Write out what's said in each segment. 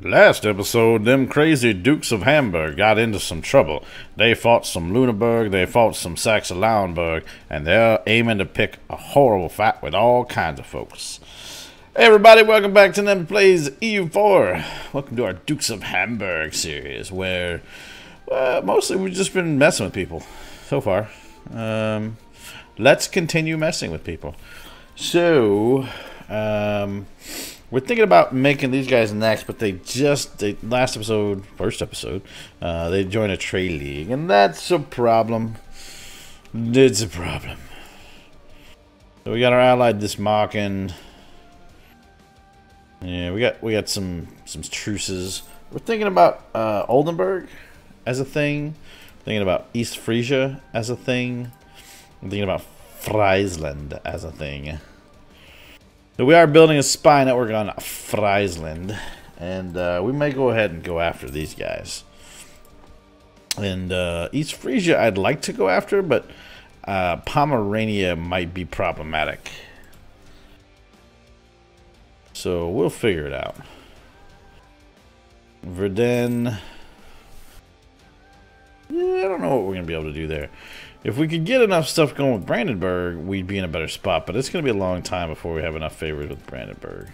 Last episode, them crazy Dukes of Hamburg got into some trouble. They fought some Luneburg, they fought some Saxe Lauenburg, and they're aiming to pick a horrible fight with all kinds of folks. Hey everybody, welcome back to Nemes Plays EU4. Welcome to our Dukes of Hamburg series, where uh, mostly we've just been messing with people so far. Um, let's continue messing with people. So, um, we're thinking about making these guys next, but they just they last episode, first episode, uh, they joined a trade league, and that's a problem. It's a problem. So we got our allied Dismarken. Yeah, we got we got some some truces. We're thinking about uh, Oldenburg as a thing. thinking about East Frisia as a thing. I'm thinking about Friesland as a thing. So we are building a spy network on Friesland, and uh, we may go ahead and go after these guys. And uh, East Frisia I'd like to go after, but uh, Pomerania might be problematic. So we'll figure it out. Verden. Yeah, I don't know what we're going to be able to do there. If we could get enough stuff going with Brandenburg, we'd be in a better spot. But it's going to be a long time before we have enough favors with Brandenburg.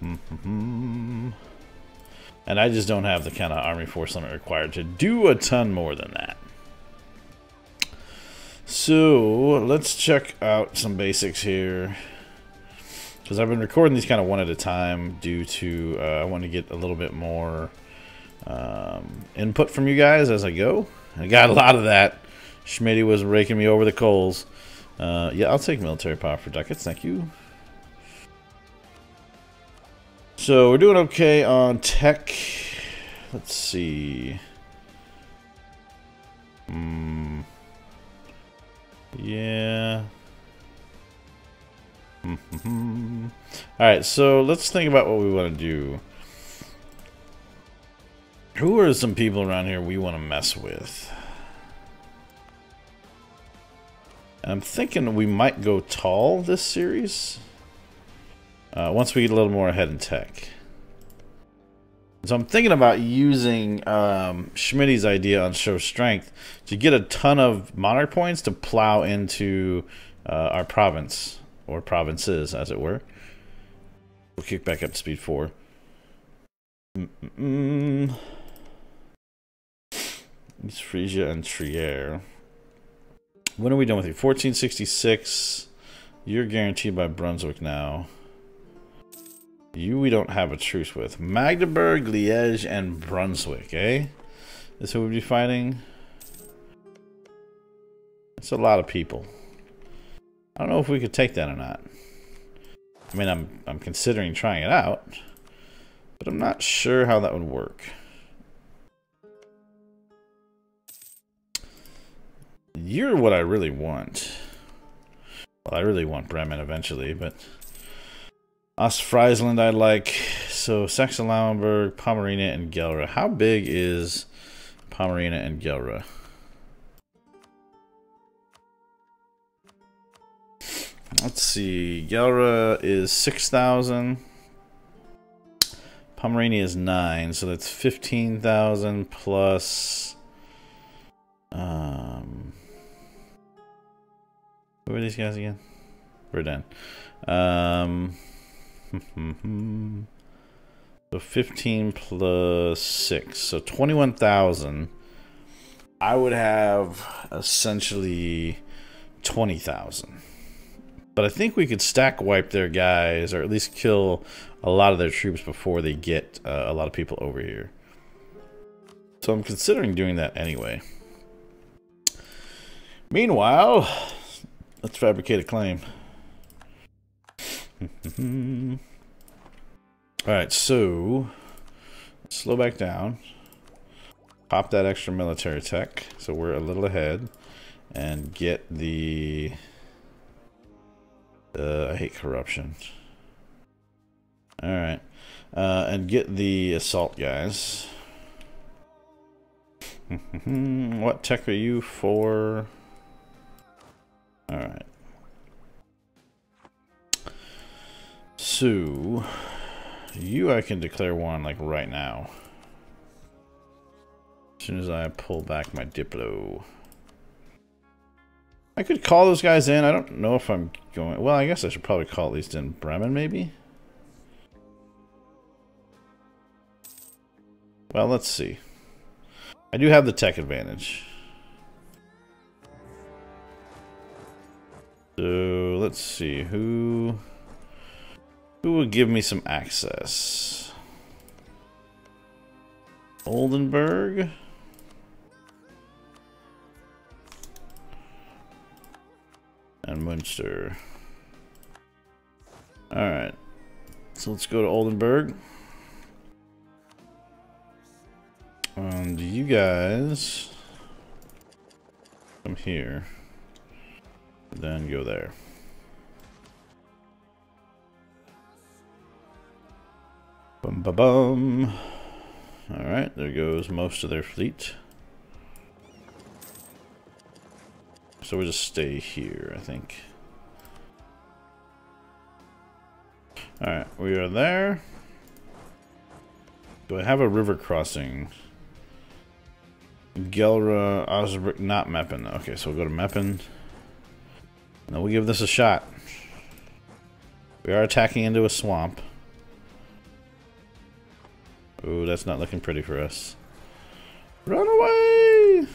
and I just don't have the kind of army force limit required to do a ton more than that. So, let's check out some basics here. Because I've been recording these kind of one at a time due to uh, I want to get a little bit more um, input from you guys as I go. I got a lot of that. Schmitty was raking me over the coals. Uh, yeah, I'll take military power for ducats. Thank you. So we're doing okay on tech. Let's see. Hmm. Yeah. All right, so let's think about what we want to do. Who are some people around here we want to mess with? I'm thinking we might go tall this series. Uh, once we get a little more ahead in tech. So I'm thinking about using um, Schmitty's idea on show strength to get a ton of monarch points to plow into uh, our province, or provinces, as it were. We'll kick back up to speed 4. Mm -mm -mm. East Frisia and Trier. When are we done with you? 1466. You're guaranteed by Brunswick now. You we don't have a truce with. Magdeburg, Liège, and Brunswick, eh? This who we'd be fighting? It's a lot of people. I don't know if we could take that or not. I mean, I'm I'm considering trying it out, but I'm not sure how that would work. You're what I really want. Well, I really want Bremen eventually, but... Ostfriesland I like. So Saxe-Lauenburg, Pomerania, and Gelre. How big is Pomerania and Gelre? Let's see. Gelre is 6,000. Pomerania is 9, so that's 15,000 plus... who are these guys again? Verdun. Um, so 15 plus 6. So 21,000. I would have essentially 20,000. But I think we could stack wipe their guys, or at least kill a lot of their troops before they get uh, a lot of people over here. So I'm considering doing that anyway. Meanwhile, Let's fabricate a claim. Alright, so slow back down. Pop that extra military tech, so we're a little ahead. And get the... Uh, I hate corruption. Alright. Uh, and get the assault guys. what tech are you for? Alright. So, you I can declare one like right now. As soon as I pull back my Diplo. I could call those guys in. I don't know if I'm going... Well, I guess I should probably call at least in Bremen, maybe? Well, let's see. I do have the tech advantage. So, let's see. Who... Who will give me some access? Oldenburg? And Munster. Alright. So let's go to Oldenburg. And you guys come here. Then go there. Bum ba bum. Alright, there goes most of their fleet. So we'll just stay here, I think. Alright, we are there. Do I have a river crossing? Gelre, Osnabrück, not Meppen. Okay, so we'll go to Meppen. Now we'll give this a shot. We are attacking into a swamp. Ooh, that's not looking pretty for us. Run away!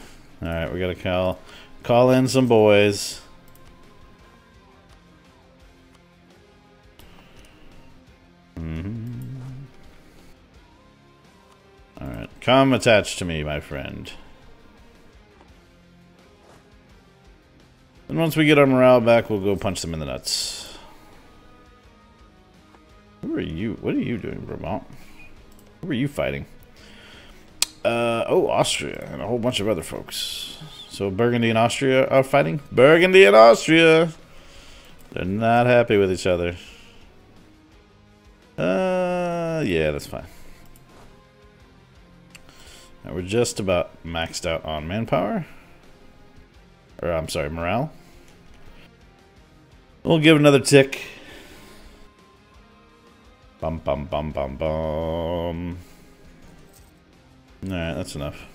Alright, we gotta call, call in some boys. Mm -hmm. Alright, come attach to me, my friend. And once we get our morale back, we'll go punch them in the nuts. Who are you? What are you doing, Vermont? Who are you fighting? Uh, oh, Austria and a whole bunch of other folks. So Burgundy and Austria are fighting? Burgundy and Austria! They're not happy with each other. Uh, yeah, that's fine. Now we're just about maxed out on manpower. Or, I'm sorry, morale. We'll give another tick. Bum bum bum bum bum. Alright, that's enough.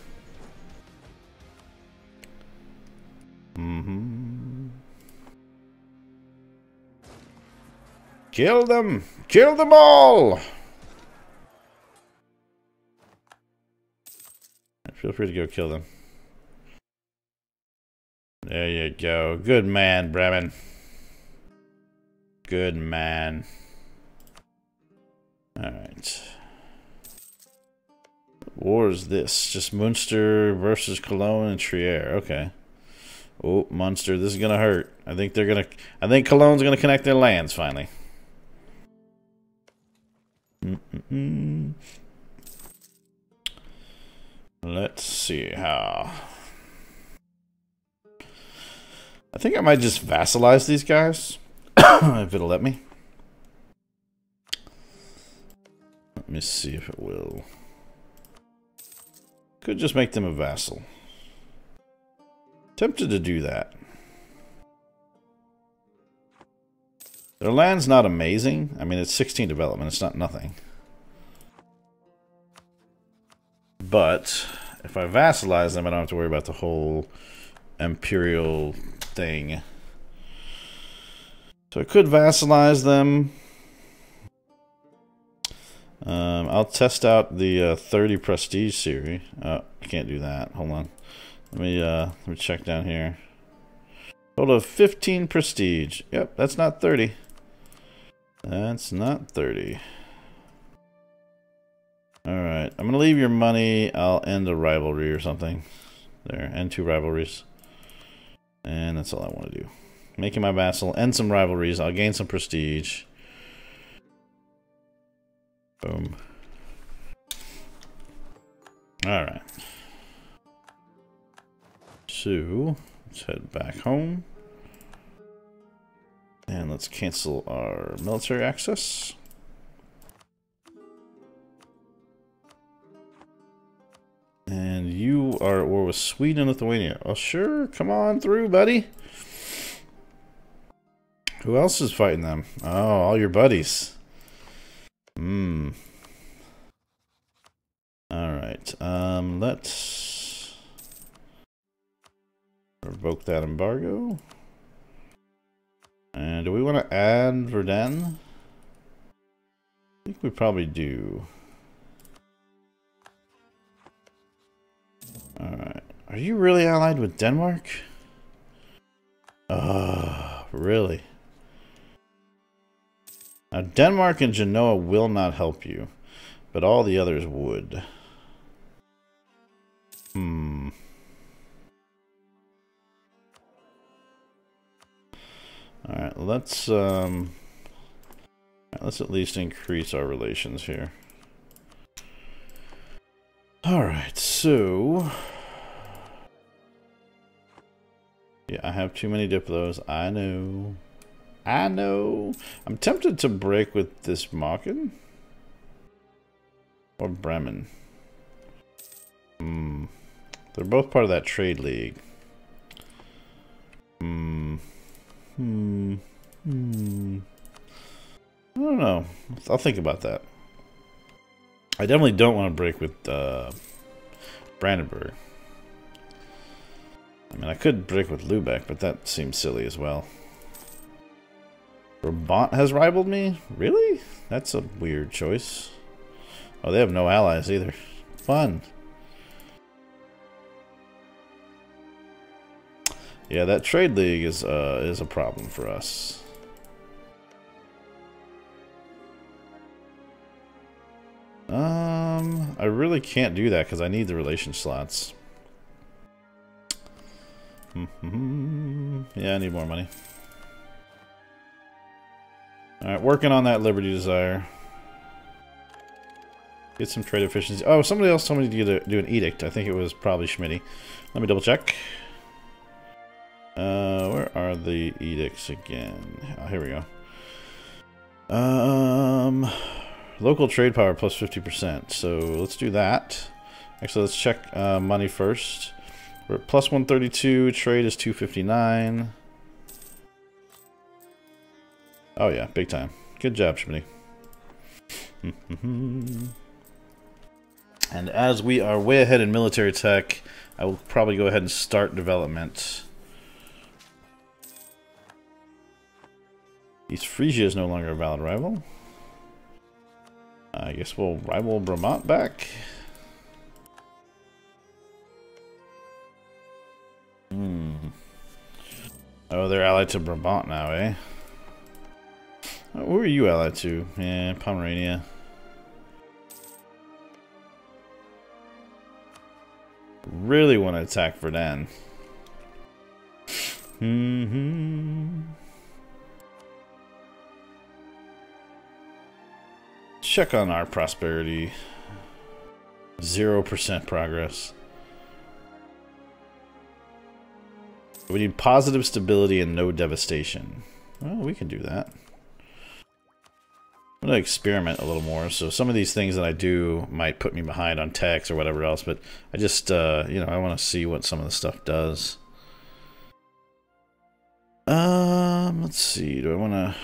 Mm-hmm. Kill them! Kill them all! Feel free to go kill them. There you go. Good man, Bremen. Good man. Alright. War is this? Just Munster versus Cologne and Trier. Okay. Oh, Munster, this is gonna hurt. I think they're gonna I think Cologne's gonna connect their lands finally. Mm -mm -mm. Let's see how. I think I might just vassalize these guys. if it'll let me. Let me see if it will. Could just make them a vassal. Tempted to do that. Their land's not amazing. I mean, it's 16 development. It's not nothing. But if I vassalize them, I don't have to worry about the whole imperial thing. So I could vassalize them. Um, I'll test out the uh, 30 prestige series. Oh, I can't do that. Hold on. Let me uh, let me check down here. Total of 15 prestige. Yep, that's not 30. That's not 30. Alright, I'm going to leave your money. I'll end a rivalry or something. There, end two rivalries. And that's all I want to do. Making my vassal, end some rivalries. I'll gain some prestige. Boom. Alright. So, let's head back home. And let's cancel our military access. And you are at war with Sweden and Lithuania. Oh, sure. Come on through, buddy. Who else is fighting them? Oh, all your buddies. Hmm. Alright, um, let's revoke that embargo. And do we want to add Verdun? I think we probably do. Alright. Are you really allied with Denmark? Uh, really? Now, Denmark and Genoa will not help you, but all the others would. Hmm. Alright, let's, um... let's at least increase our relations here. Alright, so... Yeah, I have too many Diplos. I know. I know. I'm tempted to break with this Marken. Or Bremen. Hmm. They're both part of that trade league. Hmm. Hmm. Hmm. I don't know. I'll think about that. I definitely don't want to break with uh, Brandenburg. I mean, I could break with Lubeck, but that seems silly as well. Brabant has rivaled me? Really? That's a weird choice. Oh, they have no allies either. Fun. Yeah, that trade league is uh, is a problem for us. Um, I really can't do that because I need the relation slots. yeah, I need more money. Alright, working on that Liberty Desire. Get some trade efficiency. Oh, somebody else told me to do an edict. I think it was probably Schmitty. Let me double check. Uh, where are the edicts again? Oh, here we go. Um, local trade power plus 50%. So let's do that. Actually, let's check uh, money first. We're at plus 132. Trade is 259. Oh yeah, big time. Good job, Schmitty. and as we are way ahead in military tech, I will probably go ahead and start development. East Frisia is no longer a valid rival. I guess we'll rival Brabant back. Hmm. Oh, they're allied to Brabant now, eh? Where are you allied to? Yeah, Pomerania. Really want to attack Verdun. Mm hmm Check on our prosperity. Zero percent progress. We need positive stability and no devastation. Well, we can do that. I'm going to experiment a little more. So some of these things that I do might put me behind on text or whatever else, but I just, uh, you know, I want to see what some of the stuff does. Um, let's see. Do I want to...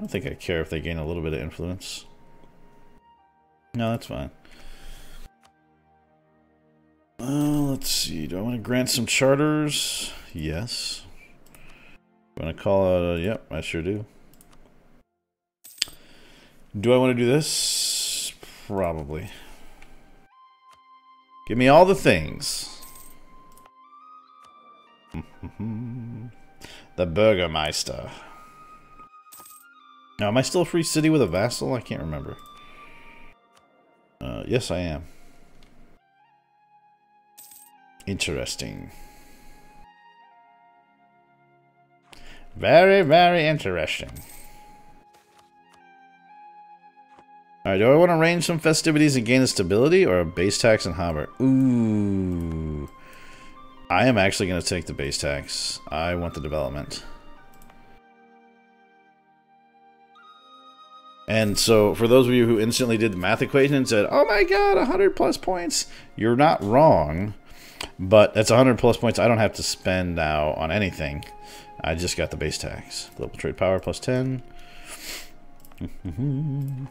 I don't think I care if they gain a little bit of influence. No, that's fine. Uh, let's see. Do I want to grant some charters? Yes. Do I want to call it a... Yep, I sure do. Do I want to do this? Probably. Give me all the things. the Burgermeister. Now, am I still a free city with a vassal? I can't remember. Uh, yes, I am. Interesting. Very, very interesting. Alright, do I want to arrange some festivities and gain stability or a base tax and Hamburg? Ooh. I am actually going to take the base tax. I want the development. And so, for those of you who instantly did the math equation and said, oh my god, 100 plus points, you're not wrong. But that's 100 plus points I don't have to spend now on anything. I just got the base tax. Global trade power plus 10.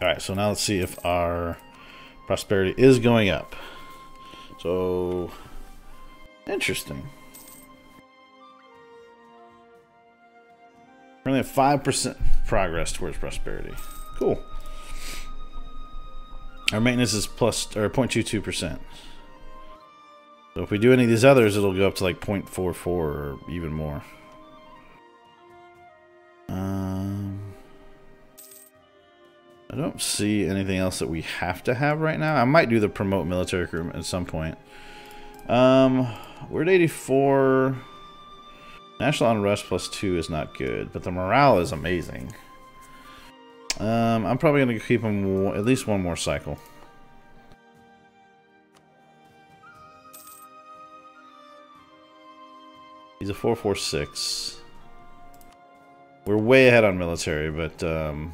Alright, so now let's see if our prosperity is going up. So, interesting. Only have 5% progress towards prosperity. Cool. Our maintenance is plus, or 0.22%. So if we do any of these others, it'll go up to like 0.44 or even more. Um, I don't see anything else that we have to have right now. I might do the promote military recruitment at some point. Um, we're at 84. National unrest plus 2 is not good, but the morale is amazing. Um, I'm probably going to keep him at least one more cycle. He's a 446. We're way ahead on military, but um,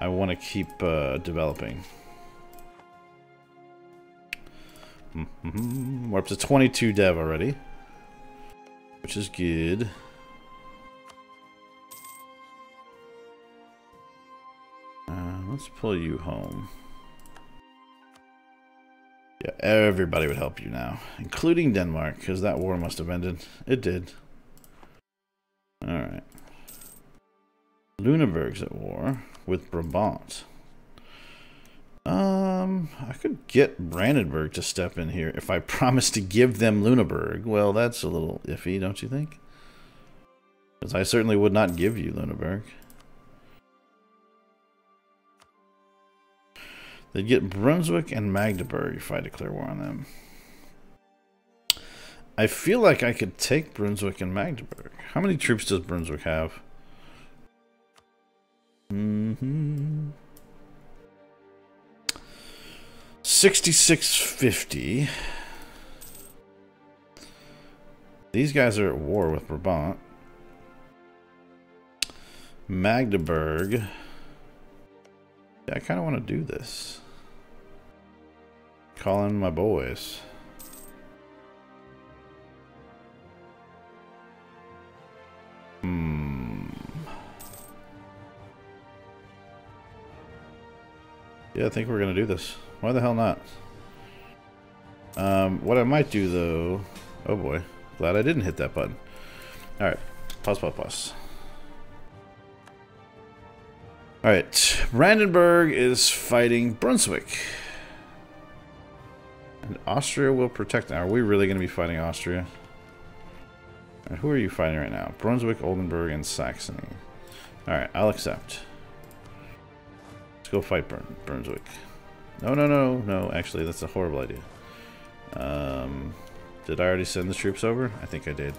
I want to keep uh, developing. We're up to 22 dev already, which is good. Uh, let's pull you home. Yeah, everybody would help you now, including Denmark, because that war must have ended. It did. Alright. Luneburg's at war with Brabant. Um, I could get Brandenburg to step in here if I promise to give them Luneburg. Well, that's a little iffy, don't you think? Because I certainly would not give you Luneburg. They'd get Brunswick and Magdeburg if I declare war on them. I feel like I could take Brunswick and Magdeburg. How many troops does Brunswick have? Mm hmm 6650. These guys are at war with Brabant. Magdeburg. Yeah, I kind of want to do this. Calling my boys. Hmm. Yeah, I think we're going to do this. Why the hell not? Um, what I might do, though... Oh, boy. Glad I didn't hit that button. Alright. Pause, pause, pause. Alright. Brandenburg is fighting Brunswick. And Austria will protect... Are we really going to be fighting Austria? Right, who are you fighting right now? Brunswick, Oldenburg, and Saxony. Alright, I'll accept. Let's go fight Burn Brunswick. No, no, no, no. Actually, that's a horrible idea. Um, did I already send the troops over? I think I did.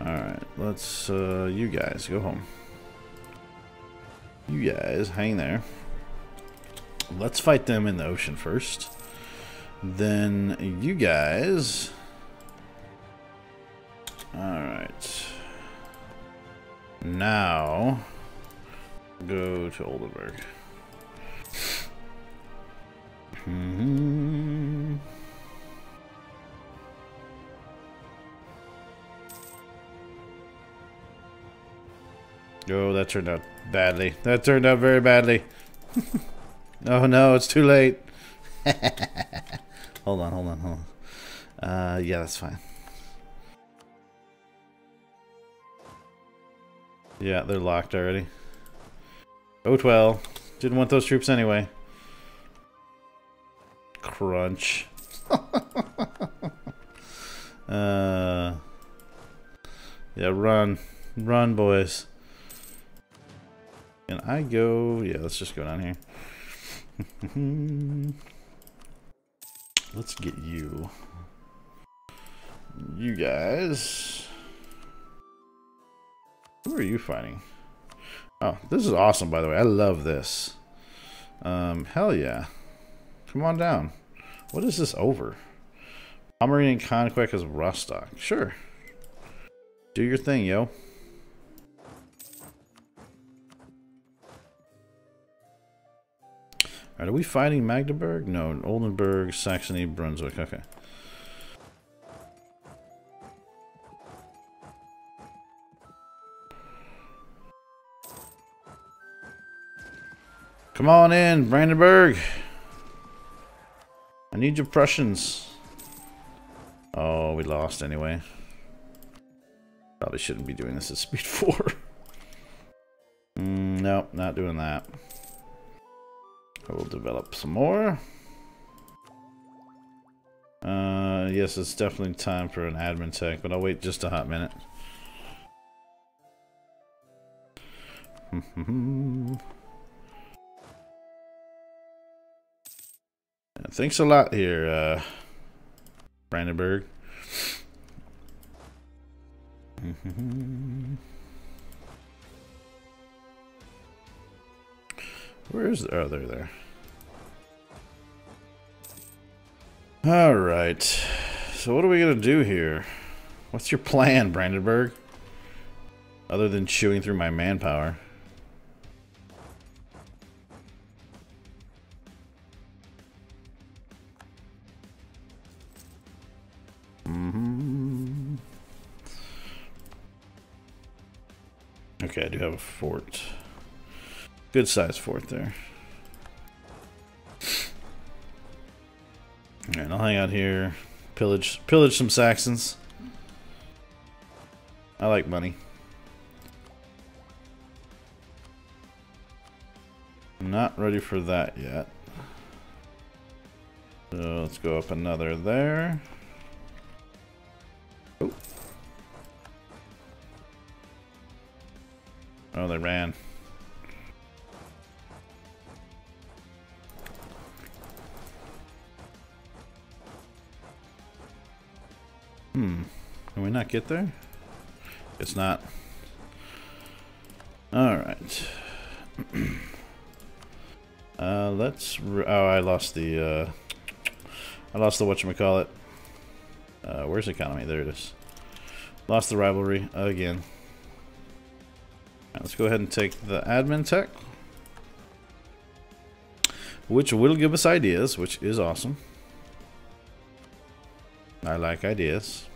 Alright, let's, uh, you guys, go home. You guys, hang there. Let's fight them in the ocean first. Then you guys... Now, go to Oldenburg. Mm -hmm. Oh, that turned out badly. That turned out very badly. oh no, it's too late. hold on, hold on, hold on. Uh, yeah, that's fine. Yeah, they're locked already. Oh, well. Didn't want those troops anyway. Crunch. uh, yeah, run. Run, boys. Can I go? Yeah, let's just go down here. let's get you. You guys. Who are you fighting? Oh, this is awesome, by the way. I love this. Um, hell yeah. Come on down. What is this over? Pomeranian Conquest is Rostock. Sure. Do your thing, yo. Alright, are we fighting Magdeburg? No, Oldenburg, Saxony, Brunswick. Okay. Come on in, Brandenburg. I need your Prussians. Oh, we lost anyway. Probably shouldn't be doing this at speed 4. mm, nope, not doing that. We'll develop some more. Uh, yes, it's definitely time for an admin tech, but I'll wait just a hot minute. Thanks a lot here, uh, Brandenburg. Where is the, oh there. Alright. So what are we gonna do here? What's your plan, Brandenburg? Other than chewing through my manpower. Okay, I do have a fort. Good size fort there. Alright, I'll hang out here. Pillage pillage some Saxons. I like money. I'm not ready for that yet. So let's go up another there. Oh, they ran. Hmm. Can we not get there? It's not. Alright. uh, let's... oh, I lost the, uh... I lost the whatchamacallit. Uh, where's economy? There it is. Lost the rivalry again. Let's go ahead and take the admin tech. Which will give us ideas, which is awesome. I like ideas.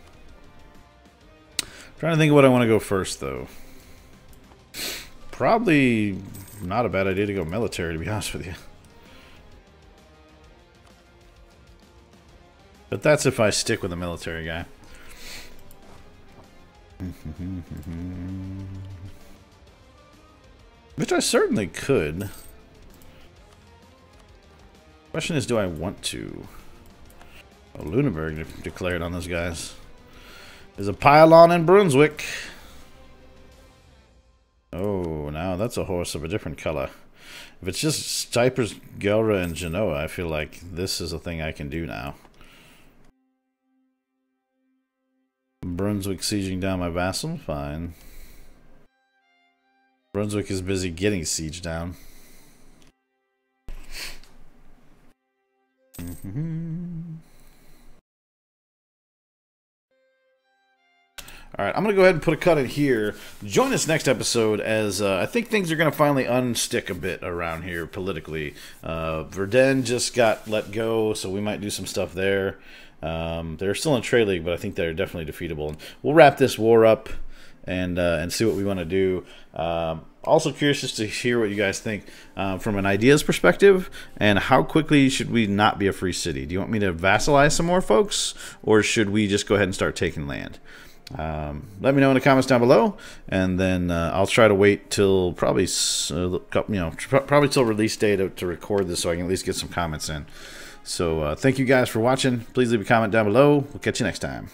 Trying to think of what I want to go first, though. Probably not a bad idea to go military, to be honest with you. But that's if I stick with a military guy. Which I certainly could. Question is, do I want to? Oh, Lüneburg declared on those guys. There's a pylon in Brunswick. Oh, now that's a horse of a different color. If it's just Cyprus, Gelre, and Genoa, I feel like this is a thing I can do now. Brunswick sieging down my vassal? Fine. Brunswick is busy getting siege down. Mm -hmm. All right, I'm going to go ahead and put a cut in here. Join us next episode as uh, I think things are going to finally unstick a bit around here politically. Uh, Verden just got let go, so we might do some stuff there. Um, they're still in trade league, but I think they're definitely defeatable. And we'll wrap this war up and uh, and see what we want to do. Um, also curious just to hear what you guys think uh, from an ideas perspective and how quickly should we not be a free city? Do you want me to vassalize some more folks or should we just go ahead and start taking land? Um, let me know in the comments down below, and then uh, I'll try to wait till probably uh, you know probably till release day to, to, record this, so I can at least get some comments in. So uh, thank you guys for watching. Please leave a comment down below. We'll catch you next time.